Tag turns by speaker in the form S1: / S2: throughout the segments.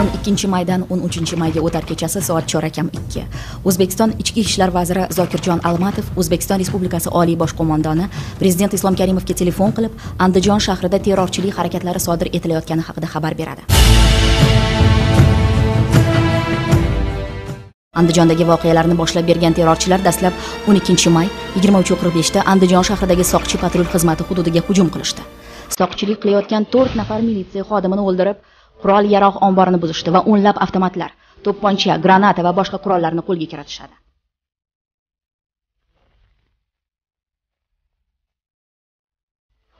S1: o'n ikkinchi maydan o'n uchinchi mayga o'tar kechasi soat chorakam ikki. O'zbekiston ichki ishlar vaziri zokirjon almatov o'zbekiston respublikasi oliy bosh qo'mondoni prezident islom karimovga telefon qilib andijon shahrida terrorchilik harakatlari sodir etilayotgani haqida xabar beradi. Andijondagi voqealarni boshlab bergan terrorchilar dastlab 12 may 23:45 da andijon shahridagi soqchi patrul xizmati hududiga hujum qilishdi. Soqchilik qilayotgan 4 nafar militsiya xodimini o'ldirib qurol yarog' omborini buzishdi va o'nlab avtomatlar to'pponcha granata va boshqa qurollarni qo'lga kiritishadi.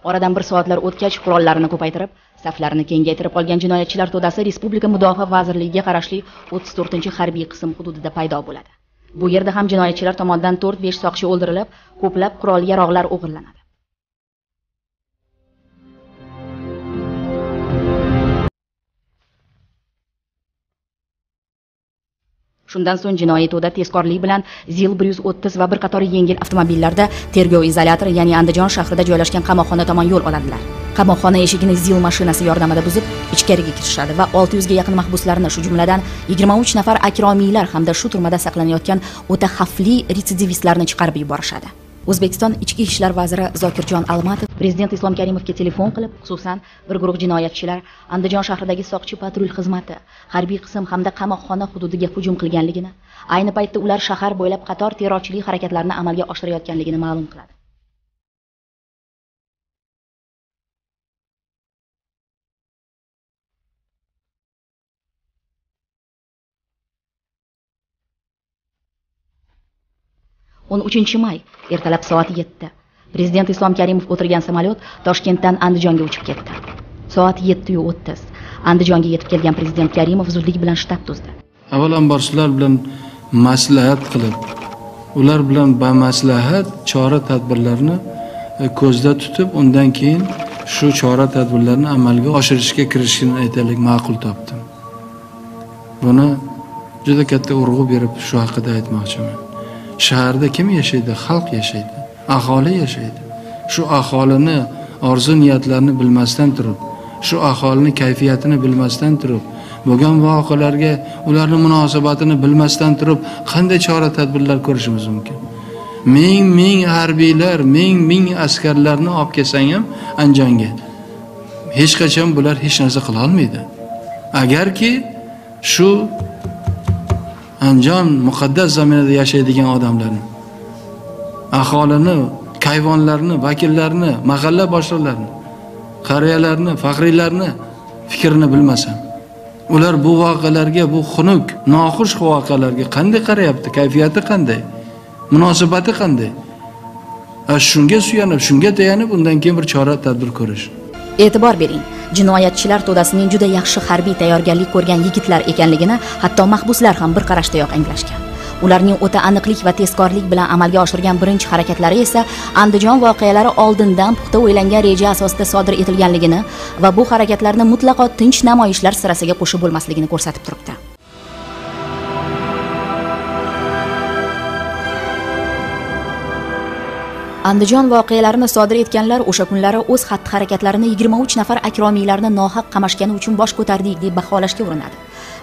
S1: Oradan bir soatlar o'tgach qurollarni ko'paytirib saflarini kengaytirib olgan jinoyatchilar to'dasi respublika mudofaa vazirligiga qarashli 34 harbiy qism hududida paydo bo'ladi. Bu yerda ham jinoyatchilar tomonidan 4-5 soqchi o'ldirilib ko'plab qurol yarog'lar o'g'irlanadi. Shundan so'ng jinoiy to'da tezkorlik bilan zil bir yuz o'ttiz va bir qator yengil avtomobillarda tergov izolyatori ya'ni andijon shahrida joylashgan qamoqxona tomon yo'l oladilar. Qamoqxona eshigini zil mashinasi yordamida buzib ichkariga kirishadi va olti yuzga yaqin mahbuslarni shu jumladan yigirma uch nafar akromiylar hamda shu turmada saqlanayotgan o'ta xavfli retsidivistlarni chiqarib yuborishadi. O'zbekiston ichki ishlar vaziri zokirjon almatov prezident islom karimovga telefon qilib xususan bir guruh jinoyatchilar andijon shahridagi soqchi patrul xizmati harbiy qism hamda qamoqxona hududiga hujum qilganligini ayni paytda ular shahar bo'ylab qator terrorchilik harakatlarini amalga oshirayotganligini ma'lum qiladi. O'n uchinchi may ertalab soat 7 prezident islom karimov o'tirgan samolyot toshkentdan andijonga uchib ketdi soat yettiyu o'ttiz andijonga yetib kelgan prezident karimov zudlik bilan shtab tuzdi
S2: avvalambor shular bilan maslahat qilib ular bilan bamaslahat chora tadbirlarni ko'zda tutib undan keyin shu chora tadbirlarni amalga oshirishga kirishishni aytaylik ma'qul topdim buni juda katta urg'u berib shu haqida aytmoqchiman shaharda kim yashaydi? Xalq yashaydi. Aholi yashaydi. Shu aholini orzu niyatlarini bilmasdan turib shu aholini kayfiyatini bilmasdan turib bo'lgan voqealarga ularni munosabatini bilmasdan turib qanday chora tadbirlar ko'rishimiz mumkin? Ming ming harbiylar ming ming askarlarni olib kelsang ham andijonga hech qachon bular hech narsa qilolmaydi agarki shu andijon muqaddas zaminida yashaydigan odamlarni aholini kayvonlarni vakillarini mahalla boshliqlarini qariyalarni faxriylarni fikrini bilmasam ular bu voqealarga bu xunuk noxush voqealarga qanday qarayapti? Kayfiyati qanday? Munosabati qanday? Shunga suyanib shunga tayanib undan keyin bir chora tadbir ko'rish.
S1: E'tibor bering. Jinoyatchilar to'dasining juda yaxshi harbiy tayyorgarlik ko'rgan yigitlar ekanligini hatto mahbuslar ham bir qarashdayoq anglashgan ularning o'ta aniqlik va tezkorlik bilan amalga oshirgan birinchi harakatlari esa andijon voqealari oldindan puxta o'ylangan reja asosida sodir etilganligini va bu harakatlarni mutlaqo tinch namoyishlar sirasiga qo'shib bo'lmasligini ko'rsatib turibdi. Andijon voqealarini sodir etganlar o'sha kunlari o'z xatti harakatlarini 23 nafar akromiylarni nohaq qamashgani uchun bosh ko'tardik deb baholashga urinadi.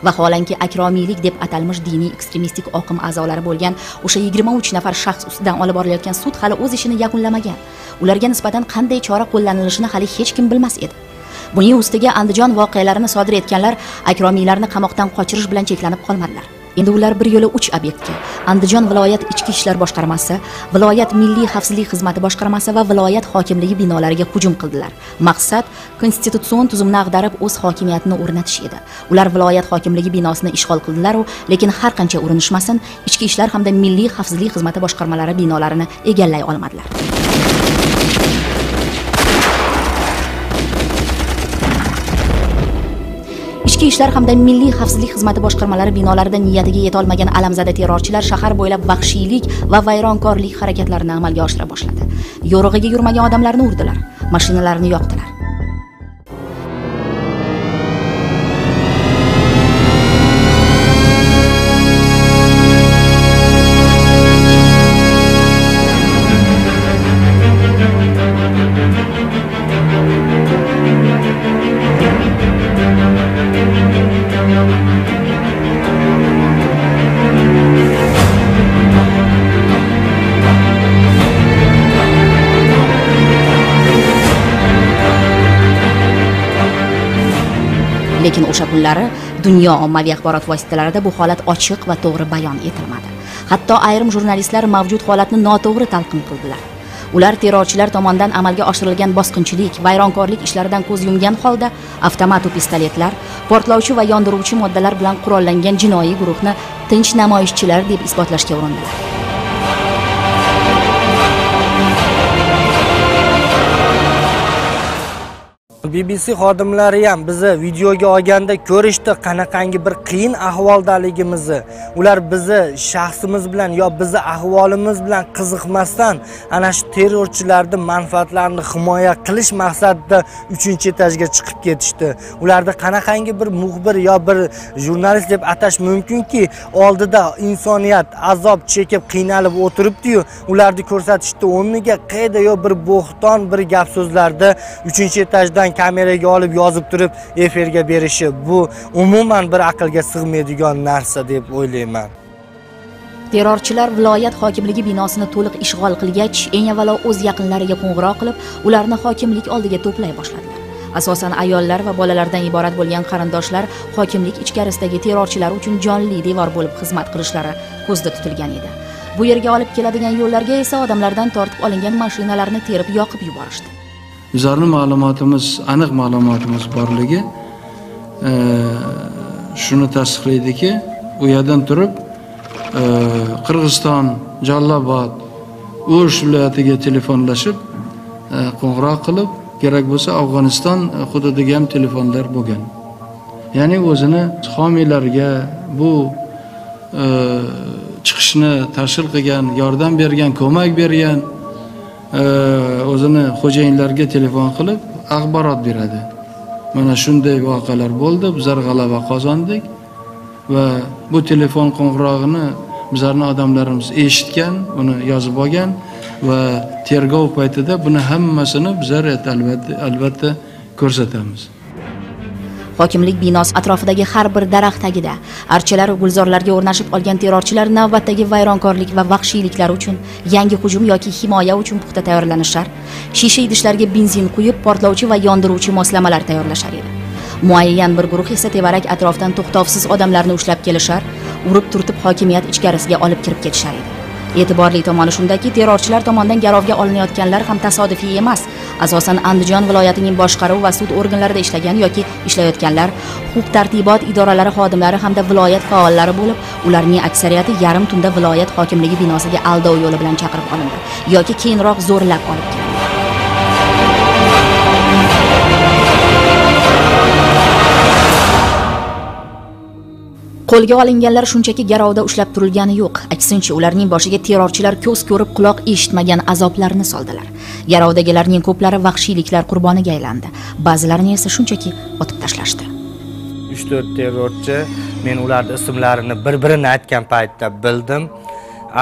S1: Vaholanki akromiylik deb atalmish diniy ekstremistik oqim a'zolari bo'lgan o'sha 23 nafar shaxs ustidan olib borilayotgan sud hali o'z ishini yakunlamagan. Ularga nisbatan qanday chora qo'llanilishini hali hech kim bilmas edi. Buning ustiga andijon voqealarini sodir etganlar akromiylarni qamoqdan qochirish bilan cheklanib qolmadilar. Endi ular bir yo'la uch obyektga andijon viloyat ichki ishlar boshqarmasi viloyat milliy xavfsizlik xizmati boshqarmasi va viloyat hokimligi binolariga hujum qildilar. Maqsad konstitutsion tuzumni ag'darib o'z hokimiyatini o'rnatish edi. Ular viloyat hokimligi binosini ishg'ol qildilaru lekin har qancha urinishmasin ichki ishlar hamda milliy xavfsizlik xizmati boshqarmalari binolarini egallay olmadilar. Ichki ishlar hamda milliy xavfsizlik xizmati boshqarmalari binolarida niyatiga yetolmagan alamzada terrorchilar shahar bo'ylab vahshiylik va vayronkorlik harakatlarini amalga oshira boshladi. Yo'rig'iga yurmagan odamlarni urdilar mashinalarni yoqdilar. Kunlari dunyo ommaviy axborot vositalarida bu holat ochiq va to'g'ri bayon etilmadi. Hatto ayrim jurnalistlar mavjud holatni noto'g'ri talqin qildilar. Ular terrorchilar tomonidan amalga oshirilgan bosqinchilik vayronkorlik ishlaridan ko'z yumgan holda avtomatu pistoletlar portlovchi va yondiruvchi moddalar bilan qurollangan jinoiy guruhni tinch namoyishchilar deb isbotlashga urindilar.
S3: Bbc xodimlari ham bizni videoga olganda ko'rishdi qanaqangi bir qiyin ahvoldaligimizni. Ular bizni shaxsimiz bilan yo bizni ahvolimiz bilan qiziqmasdan ana shu terrorchilarni manfaatlarini himoya qilish maqsadida uchinchi etajga chiqib ketishdi. Ularni qanaqangi bir muxbir yo bir jurnalist deb atash mumkinki oldida insoniyat azob chekib qiynalib o'tiribdiyu ularni ko'rsatishdi o'rniga qayda yo bir bo'xton bir gap so'zlarni uchinchi etajdan kameraga olib yozib turib efirga berishi bu umuman bir aqlga sig'maydigan narsa deb o'ylayman.
S1: Terrorchilar viloyat hokimligi binosini to'liq ishg'ol qilgach eng avvalo o'z yaqinlariga qo'ng'iroq qilib ularni hokimlik oldiga to'play boshladilar asosan ayollar va bolalardan iborat bo'lgan qarindoshlar hokimlik ichkarisidagi terrorchilar uchun jonli devor bo'lib xizmat qilishlari ko'zda tutilgan edi. Bu yerga olib keladigan yo'llarga esa odamlardan tortib olingan mashinalarni terib yoqib yuborishdi.
S2: Bizlarni ma'lumotimiz aniq ma'lumotimiz borligi e, shuni tasdiqlaydiki u yerdan turib e, qirg'iziston jalolobod o'sh viloyatiga telefonlashib e, qo'ng'iroq qilib kerak bo'lsa afg'oniston hududiga ham telefonlar bo'lgan. Ya'ni o'zini homiylarga bu e, chiqishni tashkil qilgan yordam bergan ko'mak bergan o'zini xo'jayinlariga telefon qilib axborot beradi. Mana shunday voqealar bo'ldi bizlar g'alaba qozondik va bu telefon qo'ng'irog'ini bizlarni odamlarimiz eshitgan uni yozib olgan va tergov paytida buni hammasini bizlar albatta albatta ko'rsatamiz.
S1: Hokimlik binosi atrofidagi har bir daraxt tagida. Archalar gulzorlarga o'rnashib olgan terrorchilar navbatdagi vayronkorlik va vahshiyliklar uchun yangi hujum yoki himoya uchun puxta tayyorlanishar shisha idishlarga benzin quyib portlovchi va yondiruvchi moslamalar tayyorlashar edi. Muayyan bir guruh esa tevarak atrofdan to'xtovsiz odamlarni ushlab kelishar urib turtib hokimiyat ichkarisiga olib kirib ketishar edi. E'tiborli tomoni shundaki terrorchilar tomonidan garovga olinayotganlar ham tasodifiy emas. Asosan andijon viloyatining boshqaruv va sud organlarida ishlagan yoki ishlayotganlar huquq tartibot idoralari xodimlari hamda viloyat faollari bo'lib ularning aksariyati yarim tunda viloyat hokimligi binosiga aldov yo'li bilan chaqirib olindi yoki keyinroq zo'rlab olib kelindi. Qo'lga olinganlar shunchaki garovda ushlab turilgani yo'q. Aksincha ularning boshiga terrorchilar ko'z ko'rib quloq eshitmagan azoblarni soldilar. Garovdagilarning ko'plari vahshiyliklar qurboniga aylandi. Ba'zilarini esa shunchaki otib tashlashdi.
S3: Uch to'rt terrorchi men ularni ismlarini bir birini aytgan paytda bildim.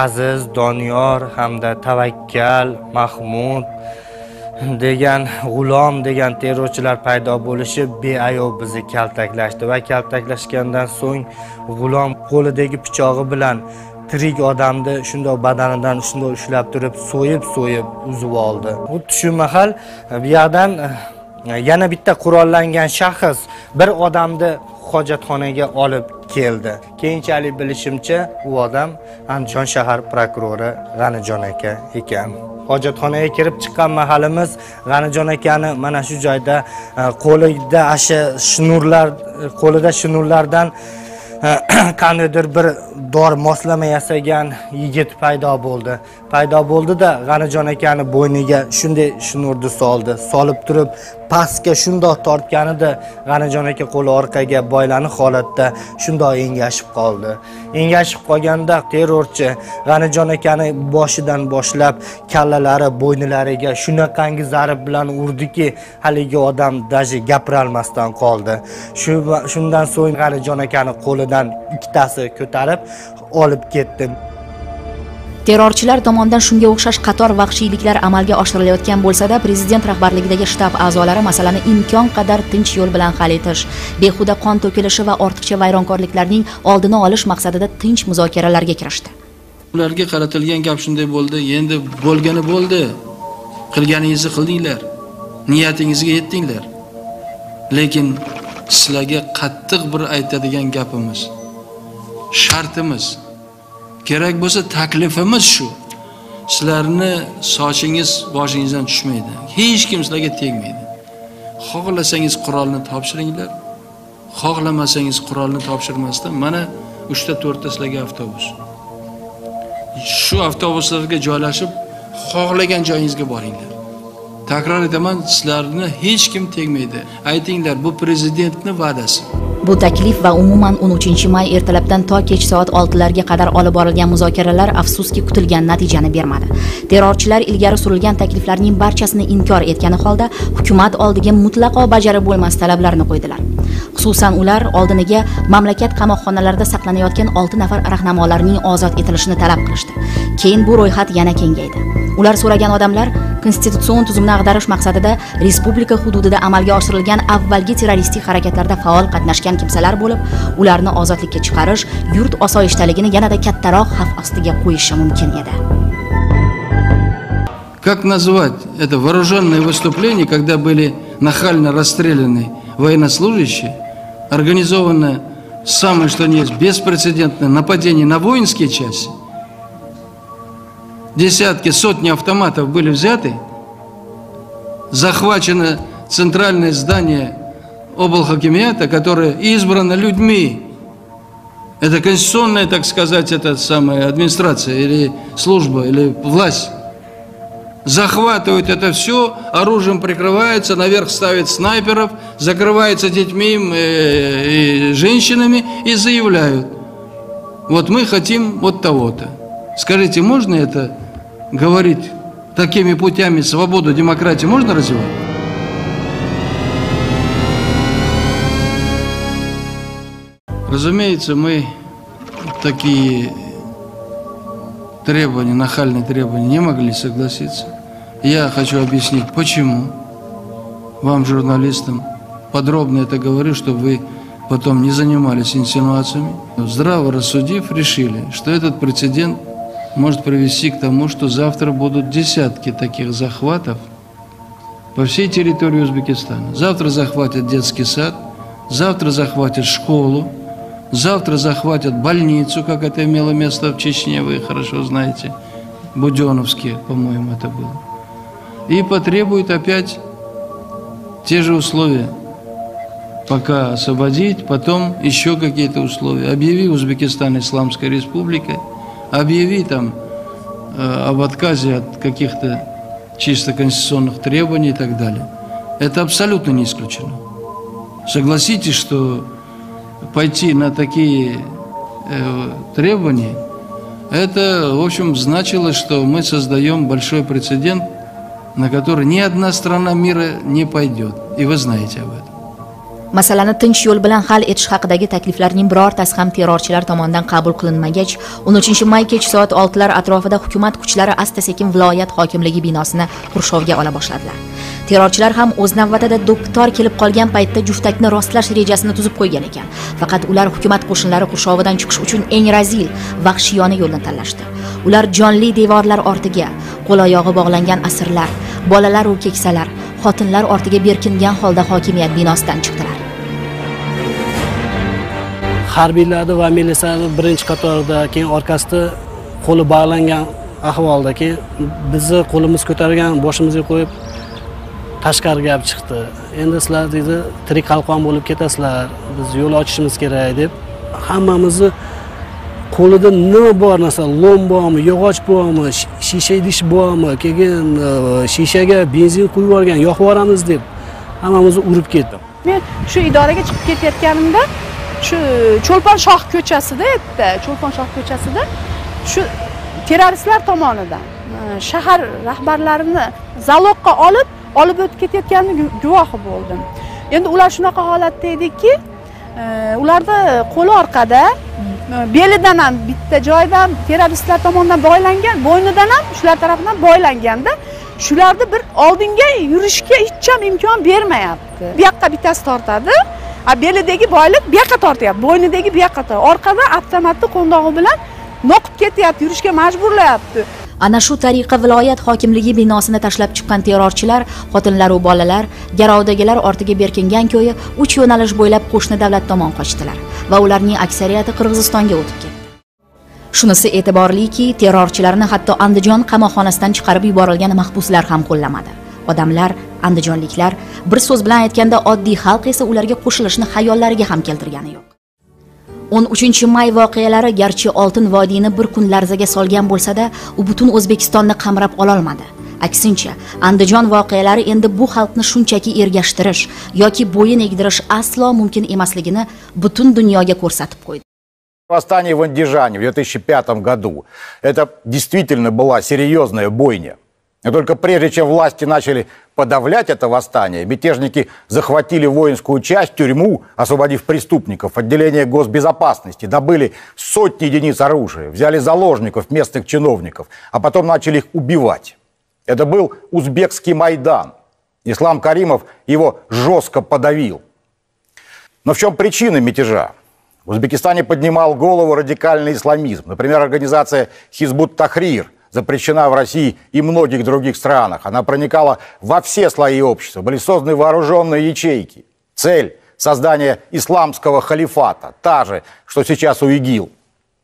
S3: Aziz doniyor hamda tavakkal mahmud degan g'ulom degan terrorchilar paydo bo'lishi beayov bizni kaltaklashdi va kaltaklashgandan so'ng g'ulom qo'lidagi pichog'i bilan tirik odamni shundoq badanidan shundoq ushlab turib so'yib so'yib uzib oldi. Xuddi shu mahal e, bu yoqdan e, yana bitta qurollangan shaxs bir odamni hojatxonaga olib keldi. Keyinchalik bilishimcha u odam andijon shahar prokurori g'anijon aka ekan. Hojatxonaga kirib chiqqan mahalimiz g'anijon akani mana shu joyda e, qo'lida asha shnurlar e, qo'lida shnurlardan e, qandaydir bir dori moslama yasagan yigit paydo bo'ldi. Paydo bo'ldida g'anijon akani bo'yniga shunday shnurni soldi. Solib turib pastga shundoq tortganida g'anijon aka qo'li orqaga boylanib holatda shundoq engashib qoldi. Engashib qolganda terrorchi g'anijon akani boshidan boshlab kallalari bo'ynilariga shunaqangi zarb bilan urdiki haligi odam даже gapirolmasdan qoldi. Shu shundan so'ng g'anijon akani qo'lidan ikkitasi ko'tarib olib ketdi.
S1: Terrorchilar tomonidan shunga o'xshash qator vahshiyliklar amalga oshirilayotgan bo'lsa-da prezident rahbarligidagi shtab a'zolari masalani imkon qadar tinch yo'l bilan hal etish behuda qon to'kilishi va ortiqcha vayronkorliklarning oldini olish maqsadida tinch muzokaralarga kirishdi.
S2: Ularga qaratilgan gap shunday bo'ldi endi bo'lgani bo'ldi qilganingizni qildinglar niyatingizga yetdinglar. Lekin sizlarga qattiq bir aytadigan gapimiz shartimiz kerak bo'lsa taklifimiz shu. Sizlarni sochingiz boshingizdan tushmaydi. Hech kim sizlarga tegmaydi. Xohlasangiz qurolni topshiringlar. Xohlamasangiz qurolni topshirmasdan mana uchta to'rtta sizlarga avtobus. Shu avtobuslarga joylashib xohlagan joyingizga boringlar. Takror aytaman sizlarni hech kim tegmaydi. Aytinglar bu prezidentni va'dasi.
S1: Bu taklif va umuman 13 may ertalabdan to kech soat 6 larga qadar olib borilgan muzokaralar afsuski kutilgan natijani bermadi. Terrorchilar ilgari surilgan takliflarning barchasini inkor etgani holda hukumat oldiga mutlaqo bajarib bo'lmas talablarni qo'ydilar. Xususan ular oldiniga mamlakat qamoqxonalarida saqlanayotgan 6 nafar rahnamolarning ozod etilishini talab qilishdi. Keyin bu ro'yxat yana kengaydi. Ular so'ragan odamlar konstitutsion tuzumni ag'darish maqsadida respublika hududida amalga oshirilgan avvalgi terroristik harakatlarda faol qatnashgan kimsalar bo'lib ularni ozodlikka chiqarish yurt osoyishtaligini yanada kattaroq xavf ostiga qo'yishi mumkin edi
S2: Как назвать это вооруженное выступление, когда были нахально расстреляны военнослужащие, организовано самое что ни есть беспрецедентное нападение на воинские части – десятки, сотни автоматов были взяты, захвачено центральное здание облхакимията, которое избрано людьми. Это конституционная, так сказать, это самая администрация или служба, или власть. Захватывают это все, оружием прикрываются, наверх ставят снайперов, закрываются детьми и женщинами и заявляют, вот мы хотим вот того-то. Скажите, можно это говорить такими путями свободу, демократию можно развивать? Разумеется, мы такие требования, нахальные требования не могли согласиться. Я хочу объяснить, почему вам, журналистам, подробно это говорю, чтобы вы потом не занимались инсинуациями. Здраво рассудив, решили, что этот прецедент может привести к тому, что завтра будут десятки таких захватов по всей территории Узбекистана. Завтра захватят детский сад, завтра захватят школу, завтра захватят больницу, как это имело место в Чечне, вы хорошо знаете, Буденовске, по-моему, это было. И потребуют опять те же условия. Пока освободить, потом еще какие-то условия. Объяви Узбекистан Исламской Республикой – объяви там э, об отказе от каких-то чисто конституционных требований и так далее. Это абсолютно не исключено. Согласитесь, что пойти на такие э, требования, это, в общем, значило, что мы создаем большой прецедент, на который ни одна страна мира не пойдет. И вы знаете об этом.
S1: Masalani tinch yo'l bilan hal etish haqidagi takliflarning birortasi ham terrorchilar tomonidan qabul qilinmagach 13 may kech soat 6 lar atrofida hukumat kuchlari asta sekin viloyat hokimligi binosini qurshovga ola boshladilar. Terrorchilar ham o'z navbatida do'ppitor kelib qolgan paytda juftakni rostlash rejasini tuzib qo'ygan ekan. Faqat ular hukumat qo'shinlari qurshovidan chiqish uchun eng razil vahshiyona yo'lni tanlashdi. Ular jonli devorlar ortiga qo'l oyog'i bog'langan asirlar bolalar va keksalar xotinlar ortiga berkingan holda hokimiyat binosidan chiqdi.
S4: Harbiylarni va militsiyani birinchi qatorda keyin orqasida qo'li bog'langan ahvolda keyin bizni qo'limiz ko'targan boshimizga qo'yib tashqariga olib chiqdi. Endi sizlar deydi tirik qalqon bo'lib ketasizlar biz yo'l ochishimiz kerak deb hammamizni qo'lida nima bor narsa lom bormi yog'och bormi shisha idish bormi keyin e, shishaga benzin quyib yuborgan yoqib yuboramiz deb hammamizni urib ketdi
S5: men shu idoraga chiqib ketayotganimda shu cho'lpon shoh ko'chasida yerda cho'lpon shoh ko'chasida. Shu terroristlar tomonidan e, shahar rahbarlarini zalogga olib olib o'tib ketayotganini guvohi bo'ldim. Endi ular shunaqa holatda ediki e, ularni qo'li orqada e, belidan ham bitta joydan terroristlar tomonidan boylangan bo'ynidan ham shular tarafidan boylanganda shularni bir oldinga yurishga hech ham imkon bermayapti. Bu yoqqa bittasi tortadi. Belidagi boylik bu yoqqa tortyapti bo'ynidagi bu yoqqa orqada avtomatni qo'ndog'i bilan noqib ketyapti yurishga majburlayapti.
S1: Ana shu tariqa viloyat hokimligi binosini tashlab chiqqan terrorchilar xotinlaru bolalar garovdagilar ortiga berkingan ko'yi uch yo'nalish bo'ylab qo'shni davlat tomon qochdilar va ularning aksariyati qirg'izistonga o'tib ketdi. Shunisi e'tiborliki terrorchilarni hatto andijon qamoqxonasidan chiqarib yuborilgan mahbuslar ham qo'llamadi odamlar andijonliklar bir so'z bilan aytganda oddiy xalq esa ularga qo'shilishni xayollariga ham keltirgani yo'q 13 may voqealari garchi oltin vodiyni bir kun larzaga solgan bo'lsa-da, u butun O'zbekistonni qamrab ololmadi. Aksincha, Andijon voqealari endi bu xalqni shunchaki ergashtirish yoki bo'yin egdirish aslo mumkin emasligini butun dunyoga ko'rsatib qo'ydi.
S6: Восстание в Андижане в 2005 году. Это действительно была серьезная бойня. Но только прежде чем власти начали подавлять это восстание, мятежники захватили воинскую часть, тюрьму, освободив преступников, отделение госбезопасности, добыли сотни единиц оружия, взяли заложников, местных чиновников, а потом начали их убивать. Это был узбекский Майдан. Ислам Каримов его жестко подавил. Но в чем причина мятежа? В Узбекистане поднимал голову радикальный исламизм. Например, организация Хизбут Тахрир, запрещена в России и многих других странах. Она проникала во все слои общества. Были созданы вооруженные ячейки. Цель – создание исламского халифата. Та же, что сейчас у ИГИЛ.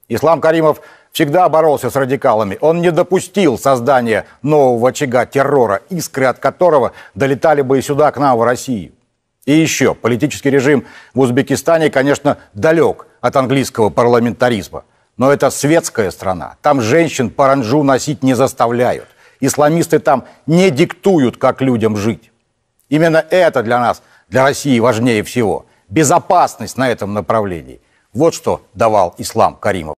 S6: Ислам Каримов всегда боролся с радикалами. Он не допустил создания нового очага террора, искры от которого долетали бы и сюда, к нам, в Россию. И еще, политический режим в Узбекистане, конечно, далек от английского парламентаризма. Но это светская страна. Там женщин паранджу носить не заставляют. Исламисты там не диктуют, как людям жить. Именно это для нас, для России важнее всего. Безопасность на этом направлении. Вот что давал ислам Каримов.